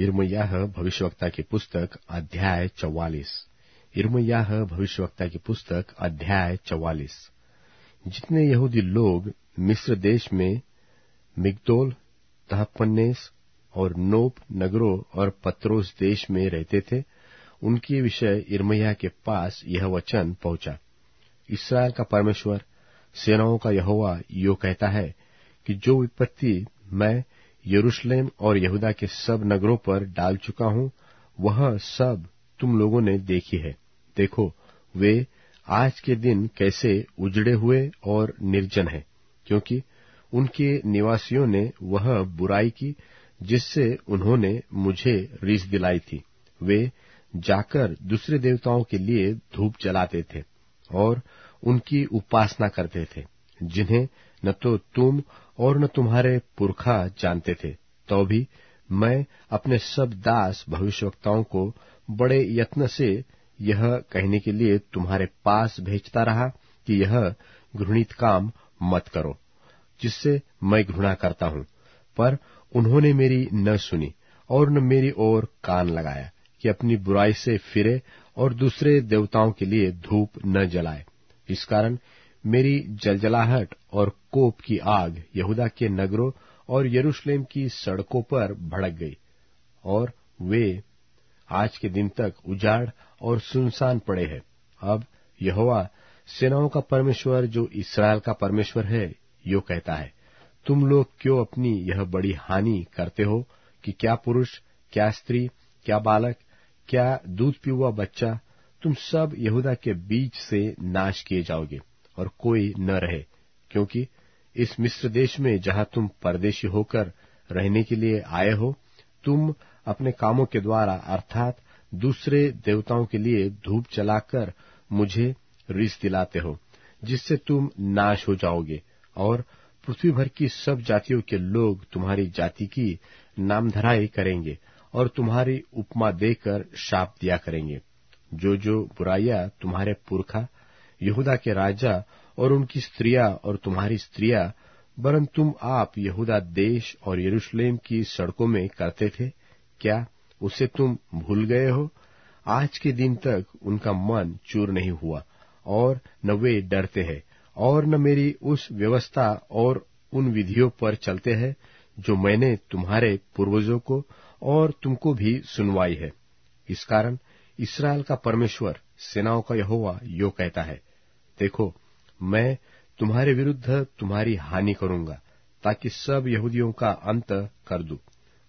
इर्मयाह भविष्यवक्ता की पुस्तक अध्याय चौवालीस। इर्मयाह भविष्यवक्ता की पुस्तक अध्याय चौवालीस। जितने यहूदी लोग मिस्र देश में मिगदोल, तहपन्नेस और नोप नगरों और पत्रोस देश में रहते थे, उनके विषय इर्मया के पास यह वचन पहुँचा। इसराइल का परमेश्वर, सेनाओं का यहोवा यो कहता है कि जो विपत्ति मैं यरूशलेम और यहूदा के सब नगरों पर डाल चुका हूँ। वह सब तुम लोगों ने देखी है। देखो, वे आज के दिन कैसे उजड़े हुए और निर्जन हैं, क्योंकि उनके निवासियों ने वह बुराई की जिससे उन्होंने मुझे रीस दिलाई थी। वे जाकर दूसरे देवताओं के लिए धूप जलाते थे और उनकी उपासना करते थे, जिन्हें न तो तुम और न तुम्हारे पुरखा जानते थे। तो भी मैं अपने सब दास भविष्यवक्ताओं को बड़े यत्न से यह कहने के लिए तुम्हारे पास भेजता रहा कि यह घृणित काम मत करो, जिससे मैं घृणा करता हूँ। पर उन्होंने मेरी न सुनी और न मेरी ओर कान लगाया कि अपनी बुराई से फिरे और दूसरे देवताओं के लिए धूप न जलाए। इस कारण मेरी जलजलाहट और कोप की आग यहूदा के नगरों और यरूशलेम की सड़कों पर भड़क गई, और वे आज के दिन तक उजाड़ और सुनसान पड़े हैं। अब यहोवा सेनाओं का परमेश्वर, जो इसराइल का परमेश्वर है, यो कहता है, तुम लोग क्यों अपनी यह बड़ी हानि करते हो कि क्या पुरुष, क्या स्त्री, क्या बालक, क्या दूध पीवा बच्चा, तुम सब यहूदा के बीच से नाश किए जाओगे? और कोई न रहे, क्योंकि इस मिस्र देश में जहाँ तुम परदेशी होकर रहने के लिए आए हो, तुम अपने कामों के द्वारा, अर्थात दूसरे देवताओं के लिए धूप चलाकर मुझे रिस दिलाते हो, जिससे तुम नाश हो जाओगे, और पृथ्वी भर की सब जातियों के लोग तुम्हारी जाति की नामधराई करेंगे, और तुम्हारी उपमा देकर शाप दिया करेंगे। जो जो बुराइयाँ तुम्हारे पुरखा यहूदा के राजा और उनकी स्त्रियाँ और तुम्हारी स्त्रियाँ वरन तुम आप यहूदा देश और यरूशलेम की सड़कों में करते थे? क्या उसे तुम भूल गए हो? आज के दिन तक उनका मन चूर नहीं हुआ, और न वे डरते हैं, और न मेरी उस व्यवस्था और उन विधियों पर चलते हैं, जो मैंने तुम्हारे पूर्वजों को और तुमको भी सुनवाई है। इस कारण इसराइल का परमेश्वर, सेनाओं का यहोवा, यो कहता है देखो, मैं तुम्हारे विरुद्ध तुम्हारी हानि करूँगा, ताकि सब यहूदियों का अंत कर दू।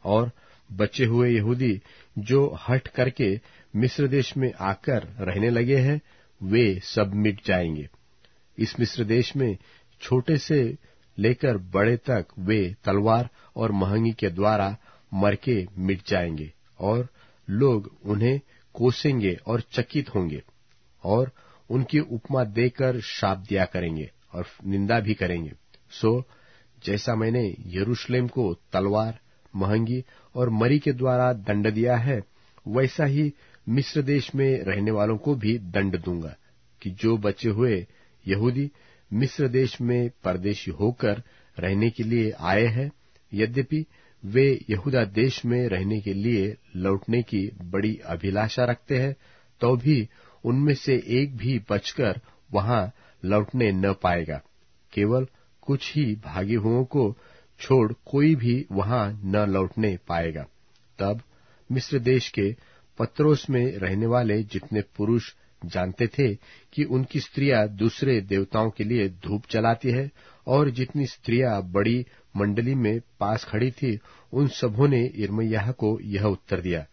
और बचे हुए यहूदी जो हट करके मिस्र देश में आकर रहने लगे हैं, वे सब मिट जाएँगे। इस मिस्र देश में छोटे से लेकर बड़े तक वे तलवार और महँगी के द्वारा मर के मिट जाएँगे, और लोग उन्हें कोसेंगे और चकित होंगे। और उनकी उपमा देकर शाप दिया करेंगे और निंदा भी करेंगे। सो, जैसा मैंने यरूशलेम को तलवार, महँगी और मरी के द्वारा दंड दिया है, वैसा ही मिस्र देश में रहने वालों को भी दंड दूँगा कि जो बचे हुए यहूदी मिस्र देश में परदेशी होकर रहने के लिए आए हैं, यद्यपि वे यहूदा देश में रहने के लिए लौटने की बड़ी अभिलाषा रखते हैं तो भी उनमें से एक भी बचकर वहाँ लौटने न पाएगा। केवल कुछ ही भागी हुओं को छोड़ कोई भी वहाँ न लौटने पाएगा। तब मिस्र देश के पत्रोस में रहने वाले जितने पुरुष जानते थे कि उनकी स्त्रियाँ दूसरे देवताओं के लिए धूप जलाती है और जितनी स्त्रियाँ बड़ी मंडली में पास खड़ी थी, उन सबों ने इर्मयाह को यह उत्तर दिया,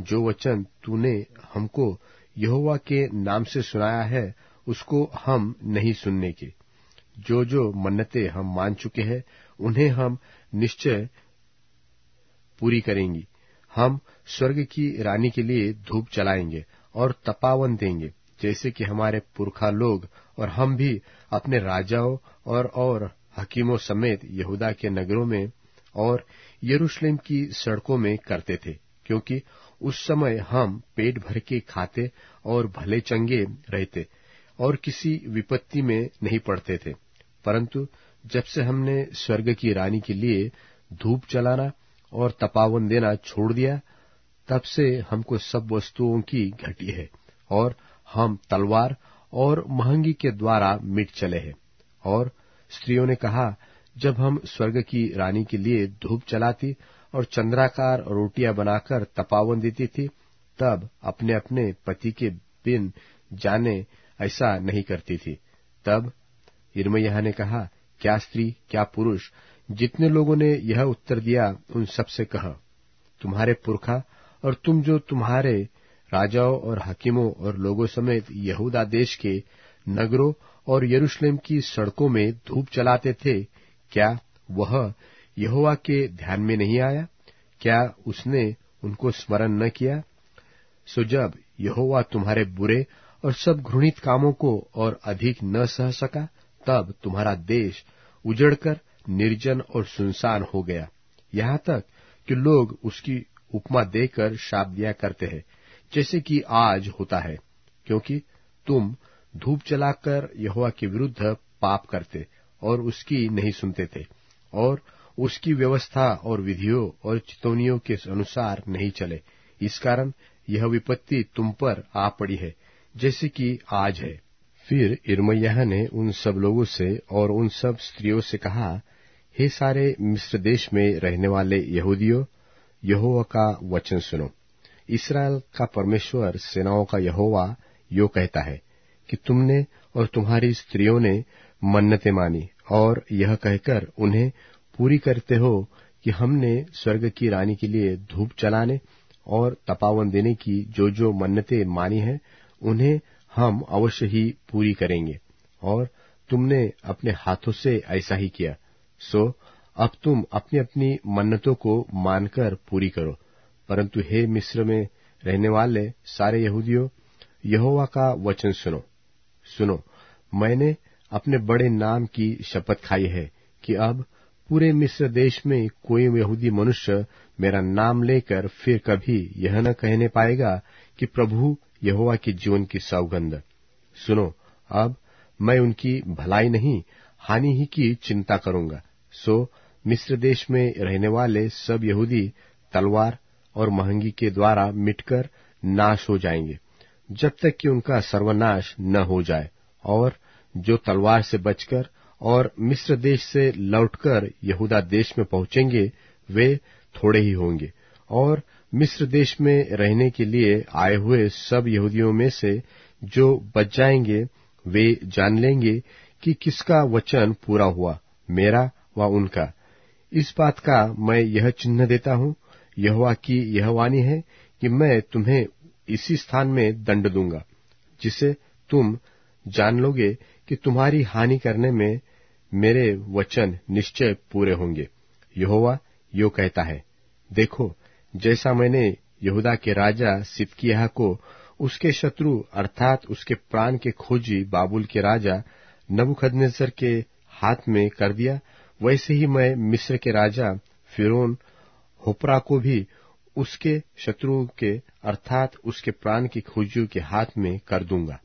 जो वचन तूने हमको यहोवा के नाम से सुनाया है, उसको हम नहीं सुनने के। जो जो मन्नतें हम मान चुके हैं, उन्हें हम निश्चय पूरी करेंगी। हम स्वर्ग की रानी के लिए धूप चलाएँगे और तपावन देंगे, जैसे कि हमारे पुरखा लोग और हम भी अपने राजाओं और और हकीमों समेत यहूदा के नगरों में और यरूशलेम की सड़कों में करते थे, क्योंकि उस समय हम पेट भर के खाते और भले चंगे रहते और किसी विपत्ति में नहीं पड़ते थे। परंतु जब से हमने स्वर्ग की रानी के लिए धूप चलाना और तपावन देना छोड़ दिया, तब से हमको सब वस्तुओं की घटी है और हम तलवार और महँगी के द्वारा मिट चले हैं। और स्त्रियों ने कहा, जब हम स्वर्ग की रानी के लिए धूप चलाती और चंद्राकार रोटियाँ बनाकर तपावन देती थी, तब अपने अपने पति के बिन जाने ऐसा नहीं करती थी। तब इर्मैया ने कहा, क्या स्त्री, क्या पुरुष, जितने लोगों ने यह उत्तर दिया, उन सबसे कह, तुम्हारे पुरखा और तुम जो तुम्हारे राजाओं और हकीमों और लोगों समेत यहूदा देश के नगरों और यरूशलेम की सड़कों में धूप चलाते थे, क्या वह यहोवा के ध्यान में नहीं आया? क्या उसने उनको स्मरण न किया? सो जब यहोवा तुम्हारे बुरे और सब घृणित कामों को और अधिक न सह सका, तब तुम्हारा देश उजड़कर निर्जन और सुनसान हो गया। यहाँ तक कि लोग उसकी उपमा देकर शाप दिया करते हैं, जैसे कि आज होता है, क्योंकि तुम धूप चलाकर यहोवा के विरुद्ध पाप करते और उसकी नहीं सुनते थे, और उसकी व्यवस्था और विधियों और चितौनियों के अनुसार नहीं चले। इस कारण यह विपत्ति तुम पर आ पड़ी है, जैसे कि आज है। फिर इरमैया ने उन सब लोगों से और उन सब स्त्रियों से कहा, हे सारे मिस्र देश में रहने वाले यहूदियों, यहोवा का वचन सुनो। इसराइल का परमेश्वर सेनाओं का यहोवा यो कहता है कि तुमने और तुम्हारी स्त्रियों ने मन्नतें मानी और यह कहकर उन्हें पूरी करते हो कि हमने स्वर्ग की रानी के लिए धूप चलाने और तपावन देने की जो जो मन्नतें मानी हैं, उन्हें हम अवश्य ही पूरी करेंगे। और तुमने अपने हाथों से ऐसा ही किया। सो, अब तुम अपनी अपनी मन्नतों को मानकर पूरी करो। परंतु हे मिस्र में रहने वाले सारे यहूदियों, यहोवा का वचन सुनो। सुनो, मैंने अपने बड़े नाम की शपथ खाई है कि अब पूरे मिस्र देश में कोई यहूदी मनुष्य मेरा नाम लेकर फिर कभी यह न कहने पाएगा कि प्रभु यहोवा की जीवन की सौगंध सुनो, अब मैं उनकी भलाई नहीं, हानि ही की चिंता करूँगा। सो, मिस्र देश में रहने वाले सब यहूदी तलवार और महँगी के द्वारा मिटकर नाश हो जाएँगे, जब तक कि उनका सर्वनाश न हो जाए, और जो तलवार से बचकर और मिस्र देश से लौटकर यहूदा देश में पहुँचेंगे, वे थोड़े ही होंगे। और मिस्र देश में रहने के लिए आए हुए सब यहूदियों में से जो बच जाएँगे, वे जान लेंगे कि किसका वचन पूरा हुआ, मेरा व उनका। इस बात का मैं यह चिन्ह देता हूँ, यहवा की यह वाणी है कि मैं तुम्हें इसी स्थान में दंड दूँगा, जिसे तुम जान लोगे कि तुम्हारी हानि करने में मेरे वचन निश्चय पूरे होंगे। यहोवा यो कहता है, देखो, जैसा मैंने यहूदा के राजा सिदकिया को उसके शत्रु अर्थात उसके प्राण के खोजी बाबुल के राजा नबुखदनेसर के हाथ में कर दिया, वैसे ही मैं मिस्र के राजा फिरोन होपरा को भी उसके शत्रुओं के अर्थात उसके प्राण की खोजियों के हाथ में कर दूँगा।